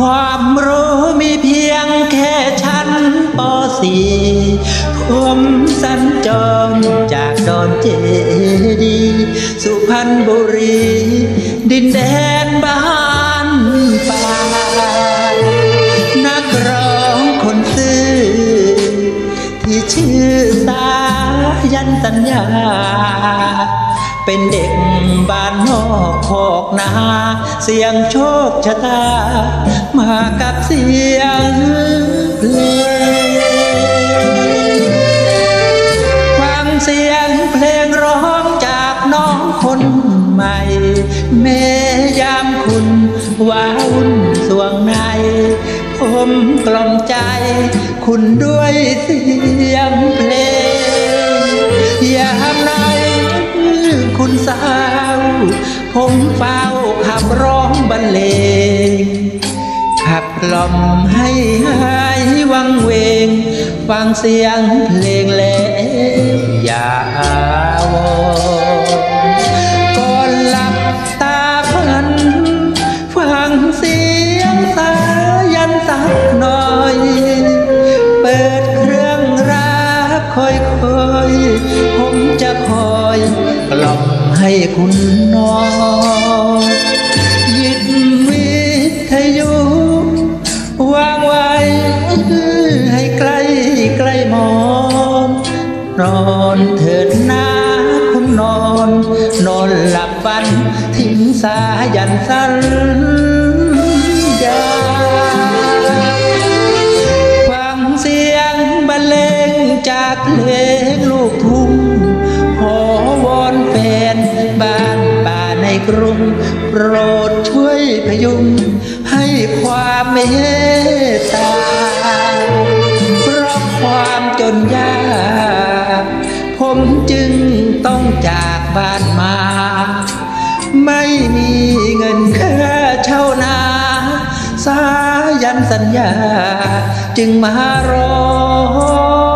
ความรู้มีเพียงแค่ชั้นปสี่ผมสัญจรจากดอนเจดี สุพรรณบุรี ดินแดนบ้านป่านักร้องคนซื่อที่ชื่อสายันสัญญา เป็นเด็กบ้านนอกคอกนา เสียงโชคชะตา มากับเสียงเพลงฟังเสียงเพลงร้องจากน้องคนใหม่ แม่ยามคุณว้าวุ่นสวงในผมกล่อมใจ คุณด้วยเสียงเพลง ผมเฝ้าขับร้องบรรเลงขับกล่อมให้หายวังเวง ฟังเสียงเพลงแล้วอย่าวอนก่ ให้คุณนอนหยิบวิทยุวางไว้ให้ใกล้ใกล้มอนนอนเถิดนะคุณนอน นอนหลับฝันทิ้งสายันสั้น กรุงโปรดช่วยพยุงให้ความเมตตา เพราะความจนยาก ผมจึงต้องจากบ้านมา ไม่มีเงินค่าเช่านาสายันสัญญา จึงมาร้อง